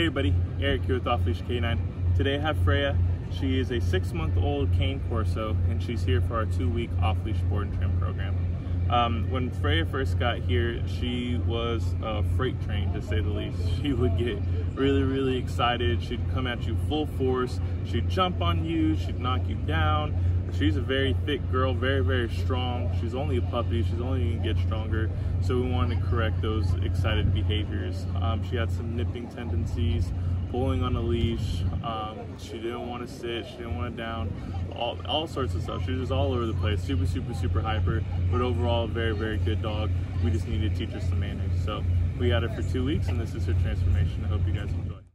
Hey everybody, Eric here with Off Leash K9. Today I have Freya. She is a six month old cane corso and she's here for our two week off leash board and train program. Um, when Freya first got here, she was a freight train to say the least. She would get really, really excited. She'd come at you full force. She'd jump on you. She'd knock you down. She's a very thick girl, very, very strong. She's only a puppy. She's only gonna get stronger. So we wanted to correct those excited behaviors. Um, she had some nipping tendencies, pulling on a leash. Um, she didn't want to sit. She didn't want to down. All, all sorts of stuff. She was just all over the place. Super, super, super hyper. But overall, very, very good dog. We just needed to teach her some manners. So we had her for two weeks, and this is her transformation. I hope you guys enjoy.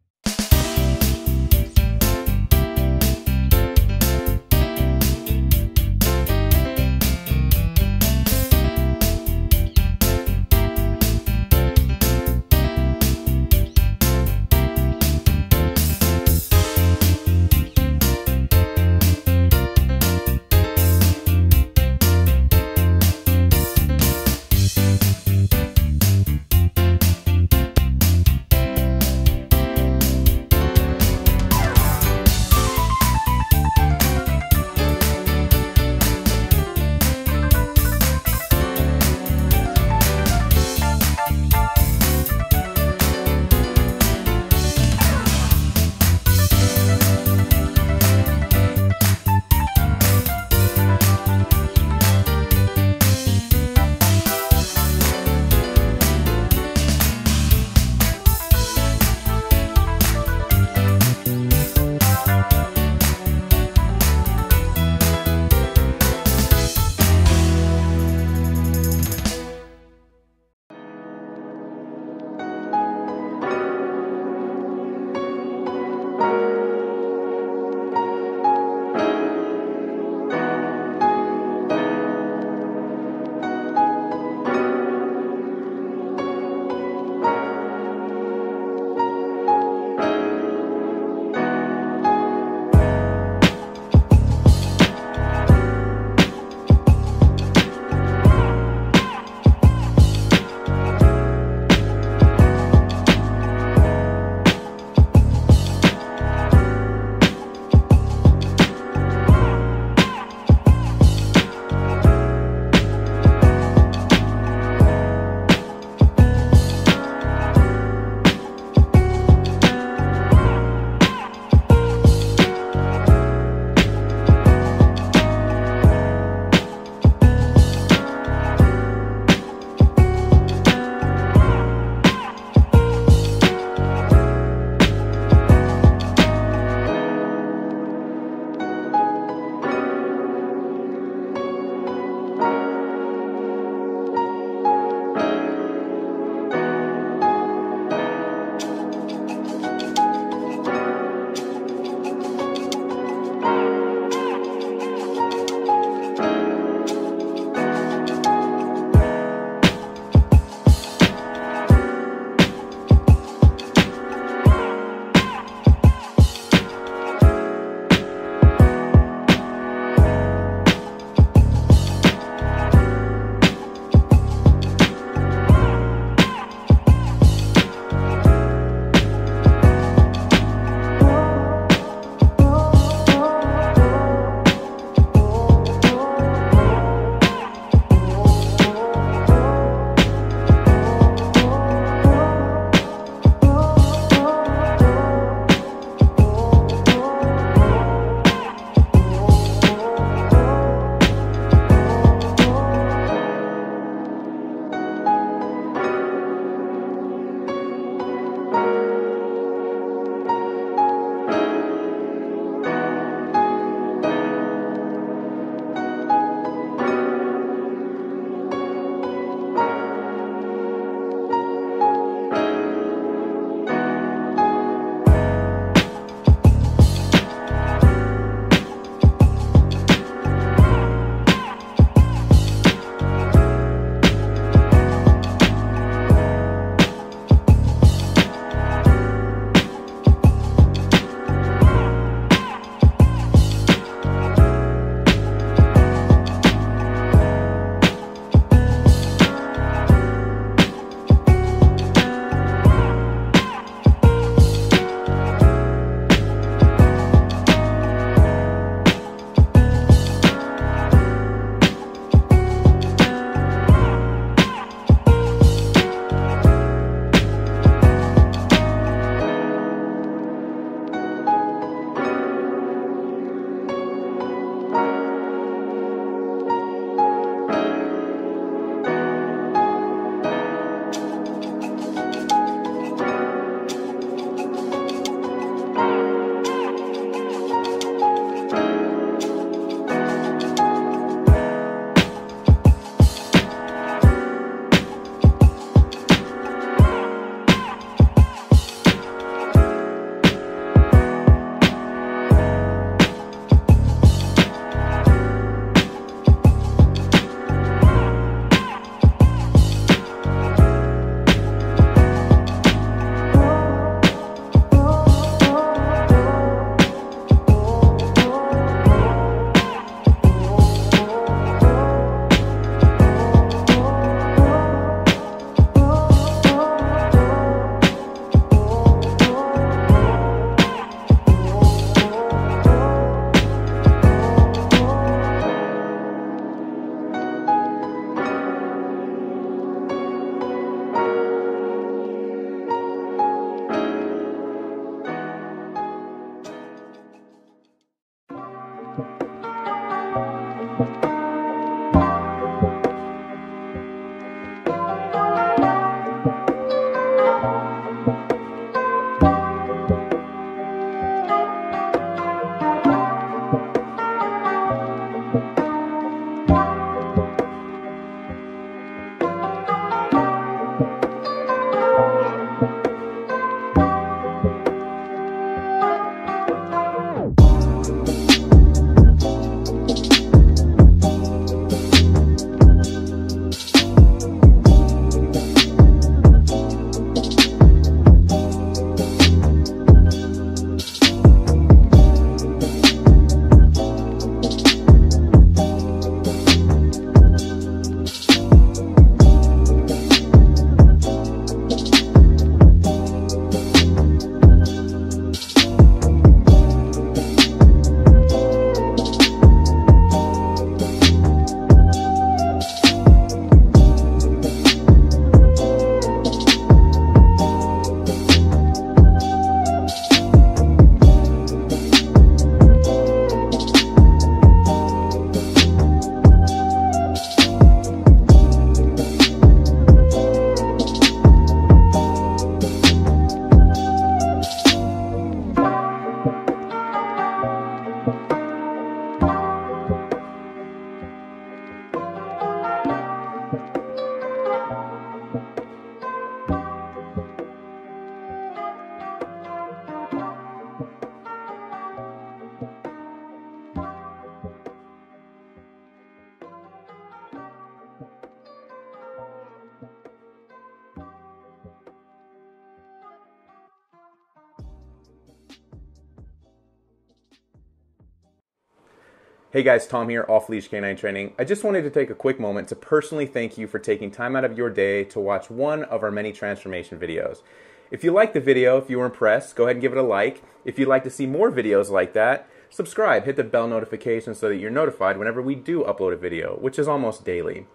Hey guys, Tom here, Off Leash K9 Training. I just wanted to take a quick moment to personally thank you for taking time out of your day to watch one of our many transformation videos. If you liked the video, if you were impressed, go ahead and give it a like. If you'd like to see more videos like that, subscribe, hit the bell notification so that you're notified whenever we do upload a video, which is almost daily.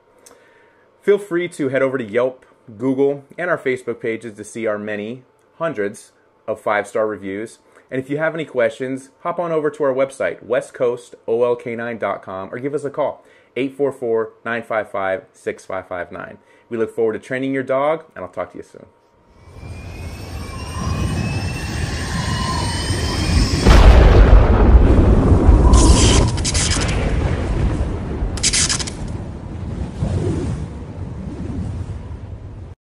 Feel free to head over to Yelp, Google, and our Facebook pages to see our many, hundreds of five-star reviews. And if you have any questions, hop on over to our website, westcoastolk9.com, or give us a call, 844 955 6559. We look forward to training your dog, and I'll talk to you soon.